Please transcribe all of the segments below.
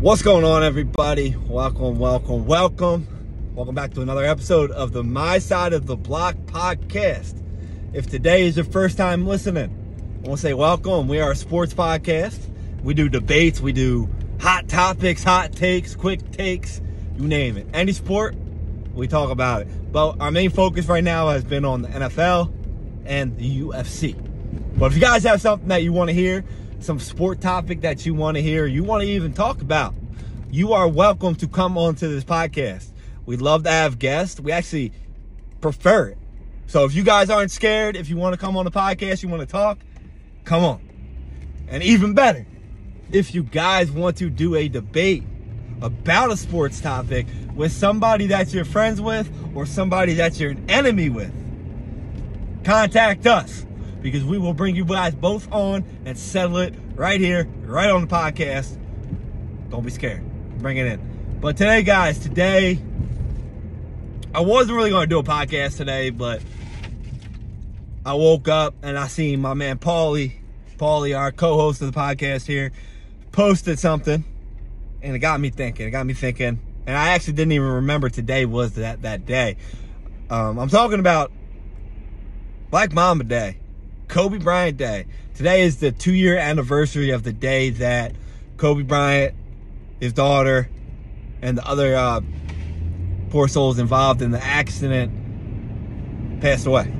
What's going on, everybody? Welcome, welcome, welcome. Welcome back to another episode of the My Side of the Block podcast. If today is your first time listening, I want to say welcome. We are a sports podcast. We do debates, we do hot topics, hot takes, quick takes, you name it. Any sport, we talk about it. But our main focus right now has been on the NFL and the UFC. But if you guys have something that you want to hear, some sport topic that you want to hear, you want to even talk about, you are welcome to come on to this podcast. We love to have guests. We actually prefer it. So if you guys aren't scared, if you want to come on the podcast, you want to talk, come on. And even better, if you guys want to do a debate about a sports topic with somebody that you're friends with or somebody that you're an enemy with, contact us because we will bring you guys both on and settle it right here, right on the podcast. Don't be scared. Bring it in. But today, guys, today, I wasn't really going to do a podcast today, but I woke up and I seen my man Paulie, Paulie, our co-host of the podcast here, posted something, and it got me thinking. It got me thinking, and I actually didn't even remember today was that that day. Um, I'm talking about Black Mamba Day. Kobe Bryant Day. Today is the two year anniversary of the day that Kobe Bryant, his daughter, and the other uh, poor souls involved in the accident passed away.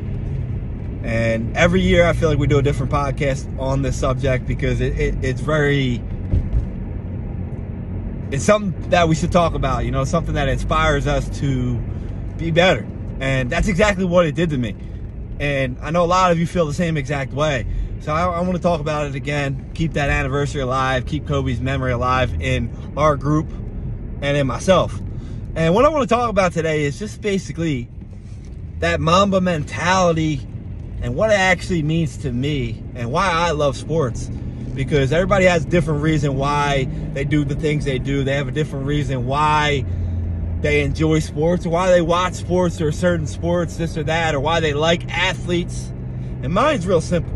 And every year I feel like we do a different podcast on this subject because it, it, it's very, it's something that we should talk about, you know, something that inspires us to be better. And that's exactly what it did to me. And I know a lot of you feel the same exact way. So I, I want to talk about it again, keep that anniversary alive, keep Kobe's memory alive in our group and in myself. And what I want to talk about today is just basically that Mamba mentality and what it actually means to me and why I love sports. Because everybody has a different reason why they do the things they do. They have a different reason why they enjoy sports or why they watch sports or certain sports, this or that, or why they like athletes. And mine's real simple.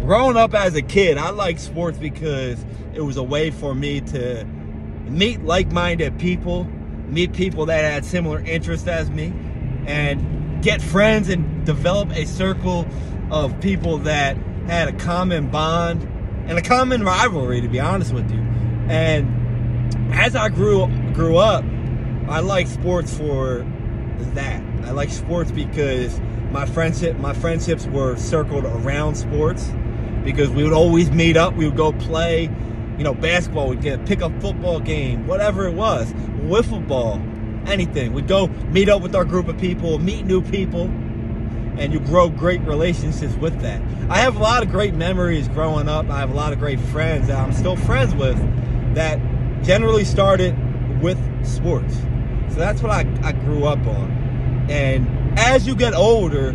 Growing up as a kid, I liked sports because it was a way for me to meet like minded people, meet people that had similar interests as me, and get friends and develop a circle of people that had a common bond and a common rivalry, to be honest with you. And as I grew grew up, I like sports for that. I like sports because my friendship my friendships were circled around sports because we would always meet up, we would go play, you know, basketball, we'd get pick up football game, whatever it was, wiffle ball, anything. We'd go meet up with our group of people, meet new people, and you grow great relationships with that. I have a lot of great memories growing up. I have a lot of great friends that I'm still friends with that generally started with sports. So that's what I, I grew up on. And as you get older,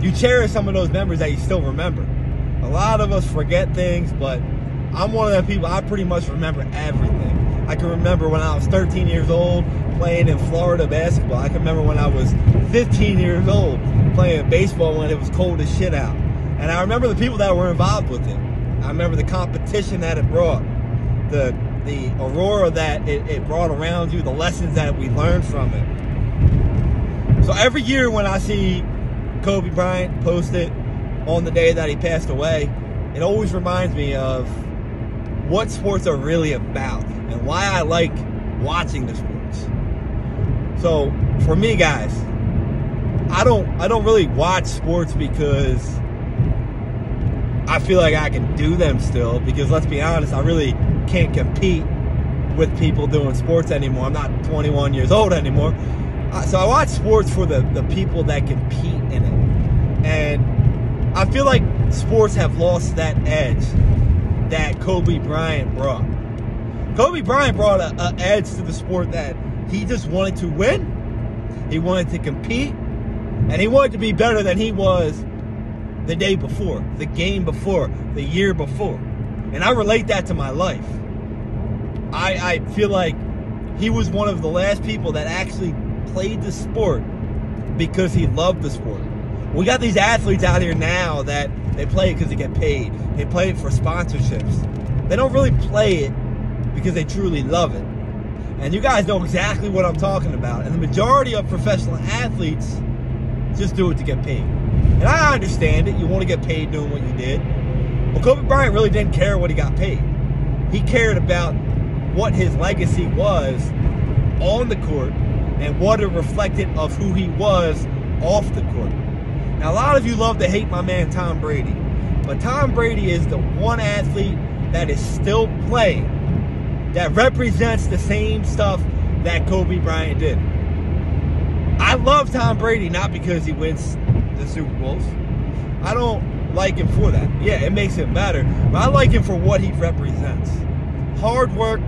you cherish some of those memories that you still remember. A lot of us forget things, but I'm one of the people, I pretty much remember everything. I can remember when I was 13 years old playing in Florida basketball. I can remember when I was 15 years old playing baseball when it was cold as shit out. And I remember the people that were involved with it. I remember the competition that it brought, the the aurora that it, it brought around you, the lessons that we learned from it. So every year when I see Kobe Bryant posted on the day that he passed away, it always reminds me of what sports are really about and why I like watching the sports. So for me guys, I don't I don't really watch sports because I feel like I can do them still because let's be honest, I really can't compete with people doing sports anymore. I'm not 21 years old anymore. Uh, so I watch sports for the, the people that compete in it. And I feel like sports have lost that edge that Kobe Bryant brought. Kobe Bryant brought an edge to the sport that he just wanted to win, he wanted to compete, and he wanted to be better than he was the day before, the game before, the year before. And I relate that to my life. I, I feel like he was one of the last people that actually played the sport because he loved the sport. We got these athletes out here now that they play it because they get paid. They play it for sponsorships. They don't really play it because they truly love it. And you guys know exactly what I'm talking about. And the majority of professional athletes just do it to get paid. And I understand it. You want to get paid doing what you did. But Kobe Bryant really didn't care what he got paid. He cared about what his legacy was on the court and what it reflected of who he was off the court. Now, a lot of you love to hate my man Tom Brady, but Tom Brady is the one athlete that is still playing that represents the same stuff that Kobe Bryant did. I love Tom Brady not because he wins the Super Bowls. I don't like him for that. Yeah, it makes him better, but I like him for what he represents. Hard work,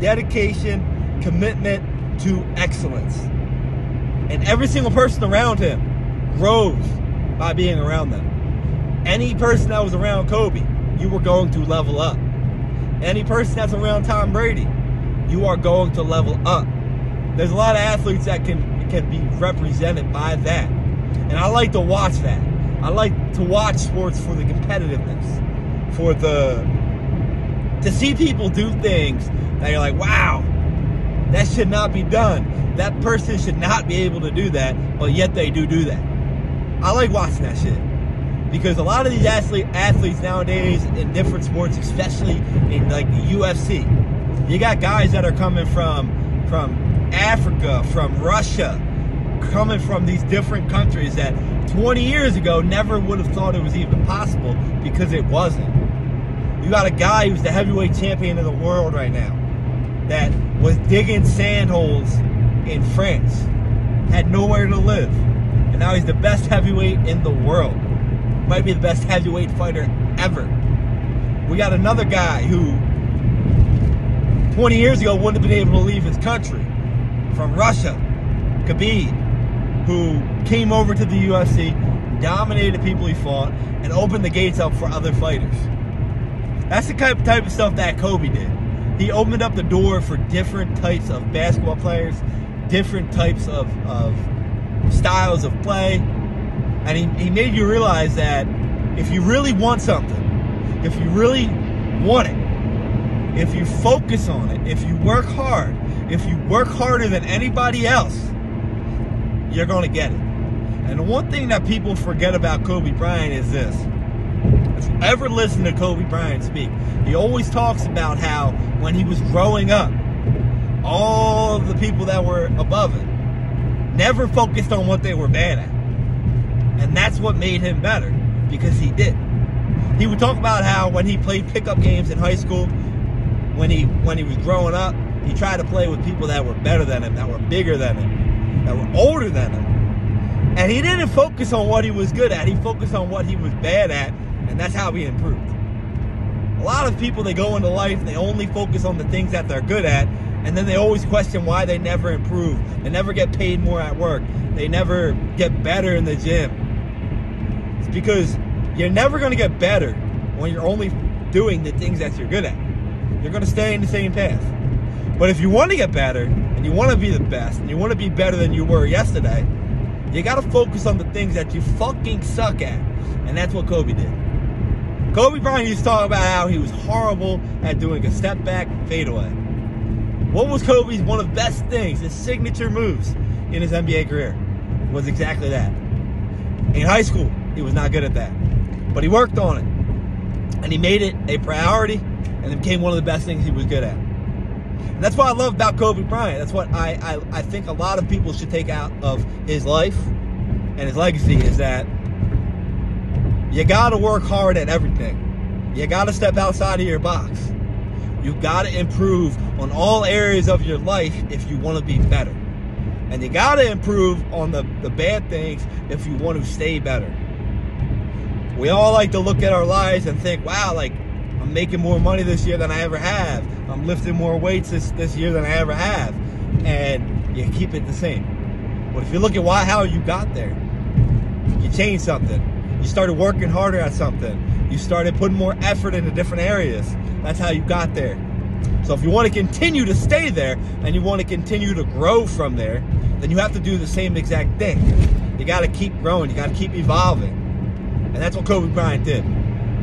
dedication, commitment to excellence. And every single person around him grows by being around them. Any person that was around Kobe, you were going to level up. Any person that's around Tom Brady, you are going to level up. There's a lot of athletes that can can be represented by that. And I like to watch that. I like to watch sports for the competitiveness, for the to see people do things that you're like, wow, that should not be done. That person should not be able to do that, but yet they do do that. I like watching that shit because a lot of these athlete, athletes nowadays in different sports, especially in like the UFC, you got guys that are coming from from Africa, from Russia, coming from these different countries that 20 years ago never would have thought it was even possible because it wasn't. You got a guy who's the heavyweight champion of the world right now that was digging sand holes in France, had nowhere to live, and now he's the best heavyweight in the world. Might be the best heavyweight fighter ever. We got another guy who 20 years ago wouldn't have been able to leave his country from Russia, Khabib, who came over to the UFC, dominated the people he fought, and opened the gates up for other fighters. That's the type of stuff that Kobe did. He opened up the door for different types of basketball players, different types of, of styles of play, and he, he made you realize that if you really want something, if you really want it, if you focus on it, if you work hard, if you work harder than anybody else, you're going to get it. And the one thing that people forget about Kobe Bryant is this. If you ever listen to Kobe Bryant speak, he always talks about how when he was growing up, all the people that were above him never focused on what they were bad at. And that's what made him better because he did. He would talk about how when he played pickup games in high school, when he when he was growing up, he tried to play with people that were better than him, that were bigger than him, that were older than him. And he didn't focus on what he was good at. He focused on what he was bad at, and that's how he improved. A lot of people they go into life, they only focus on the things that they're good at, and then they always question why they never improve. They never get paid more at work. They never get better in the gym. It's because you're never going to get better when you're only doing the things that you're good at. You're going to stay in the same path. But if you want to get better and you want to be the best and you want to be better than you were yesterday, you got to focus on the things that you fucking suck at. And that's what Kobe did. Kobe Bryant used to talk about how he was horrible at doing a step back fadeaway. What was Kobe's one of the best things, his signature moves in his NBA career? Was exactly that. In high school, he was not good at that. But he worked on it. And he made it a priority and it became one of the best things he was good at. And that's what I love about Kobe Bryant. That's what I, I, I think a lot of people should take out of his life and his legacy is that you got to work hard at everything. You got to step outside of your box. You got to improve on all areas of your life if you want to be better. And you got to improve on the, the bad things if you want to stay better. We all like to look at our lives and think, wow, like I'm making more money this year than I ever have. I'm lifting more weights this, this year than I ever have. And you keep it the same. But if you look at why how you got there, you changed something. You started working harder at something. You started putting more effort into different areas. That's how you got there. So if you want to continue to stay there and you want to continue to grow from there, then you have to do the same exact thing. You got to keep growing. You got to keep evolving. And that's what Kobe Bryant did.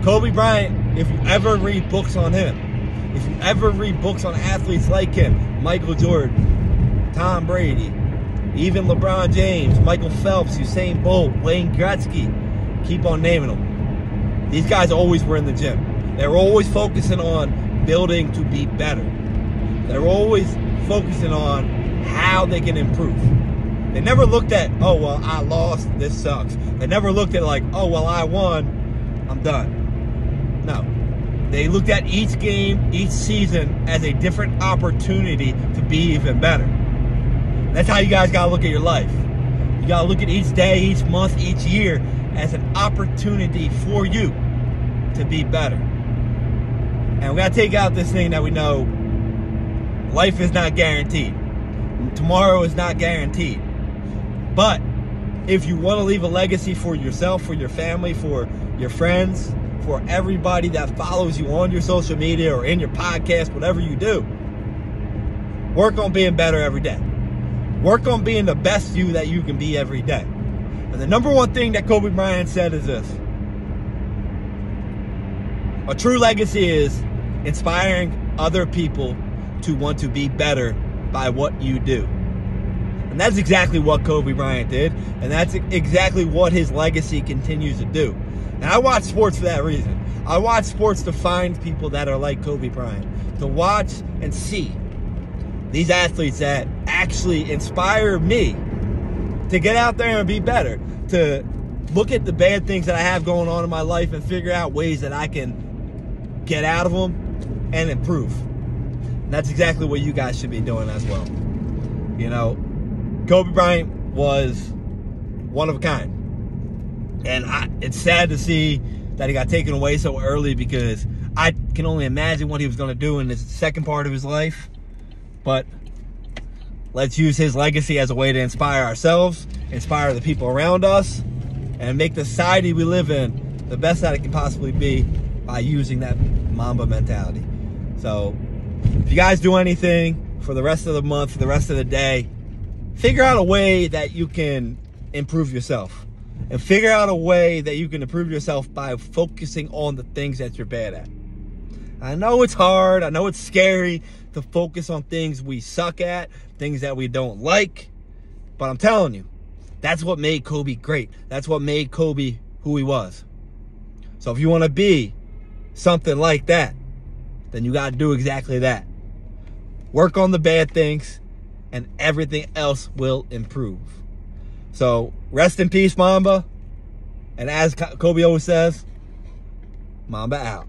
Kobe Bryant, if you ever read books on him, If you ever read books on athletes like him, Michael Jordan, Tom Brady, even LeBron James, Michael Phelps, Usain Bolt, Wayne Gretzky, keep on naming them. These guys always were in the gym. They were always focusing on building to be better. They were always focusing on how they can improve. They never looked at, oh, well, I lost, this sucks. They never looked at, like, oh, well, I won, I'm done. No. They looked at each game, each season as a different opportunity to be even better. That's how you guys got to look at your life. You got to look at each day, each month, each year as an opportunity for you to be better. And we got to take out this thing that we know life is not guaranteed. Tomorrow is not guaranteed. But if you want to leave a legacy for yourself, for your family, for your friends, for everybody that follows you on your social media or in your podcast, whatever you do, work on being better every day. Work on being the best you that you can be every day. And the number one thing that Kobe Bryant said is this a true legacy is inspiring other people to want to be better by what you do. And that's exactly what Kobe Bryant did, and that's exactly what his legacy continues to do. And I watch sports for that reason. I watch sports to find people that are like Kobe Bryant, to watch and see these athletes that actually inspire me to get out there and be better, to look at the bad things that I have going on in my life and figure out ways that I can get out of them and improve. And that's exactly what you guys should be doing as well. You know, Kobe Bryant was one of a kind. And I, it's sad to see that he got taken away so early because I can only imagine what he was going to do in the second part of his life. But let's use his legacy as a way to inspire ourselves, inspire the people around us, and make the society we live in the best that it can possibly be by using that Mamba mentality. So, if you guys do anything for the rest of the month, for the rest of the day, figure out a way that you can improve yourself and figure out a way that you can improve yourself by focusing on the things that you're bad at. I know it's hard. I know it's scary to focus on things we suck at, things that we don't like. But I'm telling you, that's what made Kobe great. That's what made Kobe who he was. So if you want to be something like that, then you got to do exactly that. Work on the bad things and everything else will improve. So rest in peace, Mamba. And as Kobe always says, Mamba out.